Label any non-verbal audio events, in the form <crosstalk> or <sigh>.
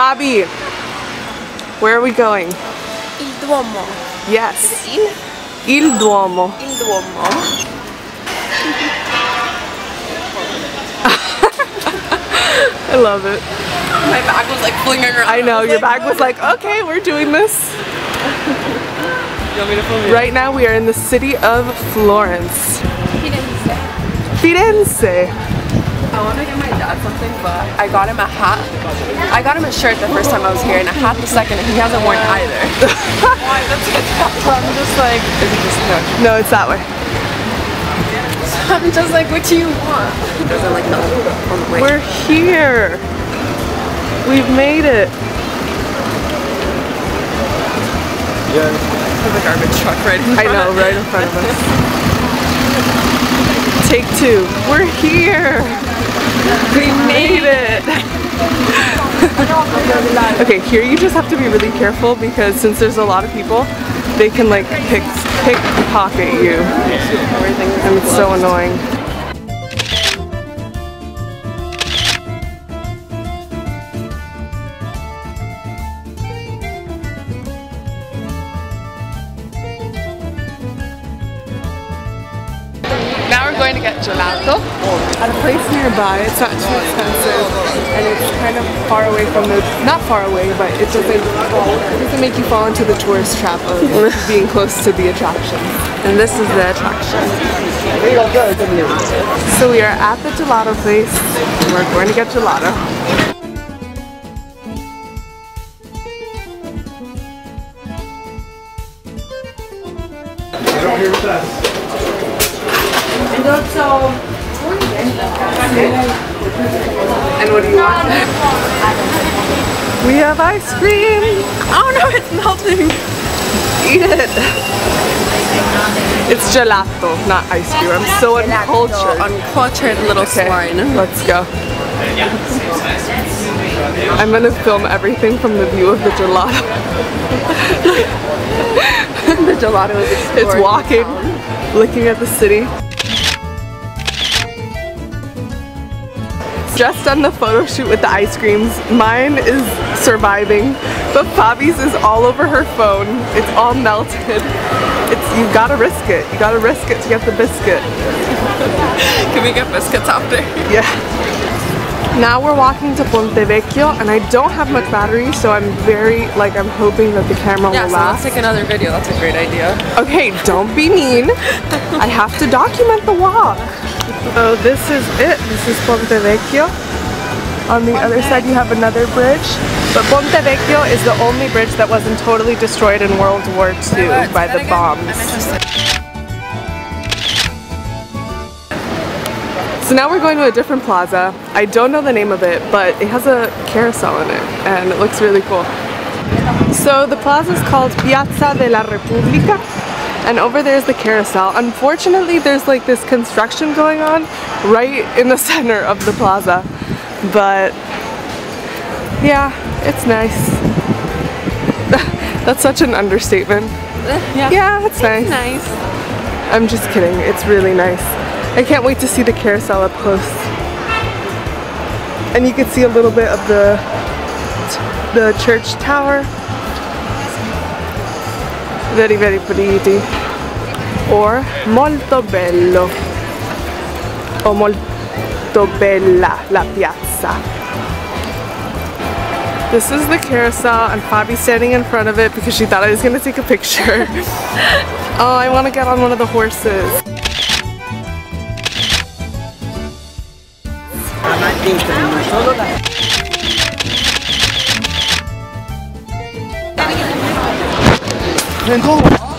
Bobby, where are we going? Il Duomo. Yes. Il? Il Duomo. Il Duomo. <laughs> I love it. My bag was like flinging around. I know, was your like, bag was like, okay, we're doing this. You want me to film you? Right now we are in the city of Florence. Firenze. I want to get my dad something, but I got him a hat. I got him a shirt the first time I was here, and a hat the second, and he hasn't worn either. <laughs> Why? That's good. I'm just like, is it this no? No, it's that way. I'm just like, what do you want? He doesn't like the on the way. We're here. We've made it. There's a garbage truck right in I front. know, right in front of us. <laughs> Take two. We're here. We made it. <laughs> okay, here you just have to be really careful because since there's a lot of people, they can like pick pickpocket you. And it's so annoying. Going to get gelato at a place nearby. It's not too expensive and it's kind of far away from the, not far away, but it doesn't, it doesn't make you fall into the tourist trap of <laughs> being close to the attraction. And this is the attraction. So we are at the gelato place and we're going to get gelato. And what do you want? We have ice cream. Oh no, it's melting. Eat it. It's gelato, not ice cream. I'm so uncultured. Uncultured little Okay, swine. let's go. I'm gonna film everything from the view of the gelato. <laughs> the gelato is It's walking, looking at the city. Just done the photo shoot with the ice creams. Mine is surviving, but Bobby's is all over her phone. It's all melted. It's you gotta risk it. You gotta risk it to get the biscuit. <laughs> Can we get biscuits after? Yeah. Now we're walking to Ponte Vecchio and I don't have much battery so I'm very like I'm hoping that the camera Yeah, will so let's take another video. That's a great idea. Okay, don't be mean. I have to document the walk. So this is it. This is Ponte Vecchio. On the other side you have another bridge. But Ponte Vecchio is the only bridge that wasn't totally destroyed in World War II by the bombs. So now we're going to a different plaza. I don't know the name of it, but it has a carousel in it and it looks really cool. So the plaza is called Piazza della Repubblica and over there is the carousel. Unfortunately, there's like this construction going on right in the <laughs> center of the plaza. But yeah, it's nice. <laughs> That's such an understatement. <laughs> Yeah. Yeah, it's nice. Nice. I'm just kidding. It's really nice. I can't wait to see the carousel up close. And you can see a little bit of the the church tower. Very, very pretty. Or molto bello. O molto bella la piazza. This is the carousel and Fabi's standing in front of it because she thought I was gonna take a picture. <laughs> oh, I wanna get on one of the horses. pinto en un solo lado. ¡Rengo!